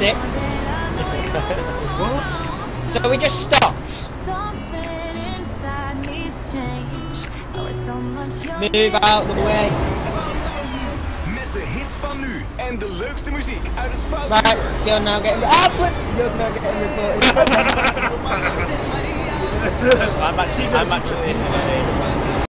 six. so we just stopped. Move out the way. Met de hits van nu en de leukste muziek uit het Right, you're now getting ah, flip. You're now getting reported. I'm actually, I'm actually.